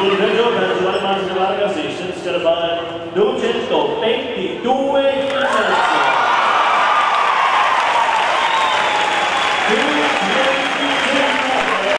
Sul Venezuela, Guatemala, Nevada, Station, Scarabine, Duchenko, do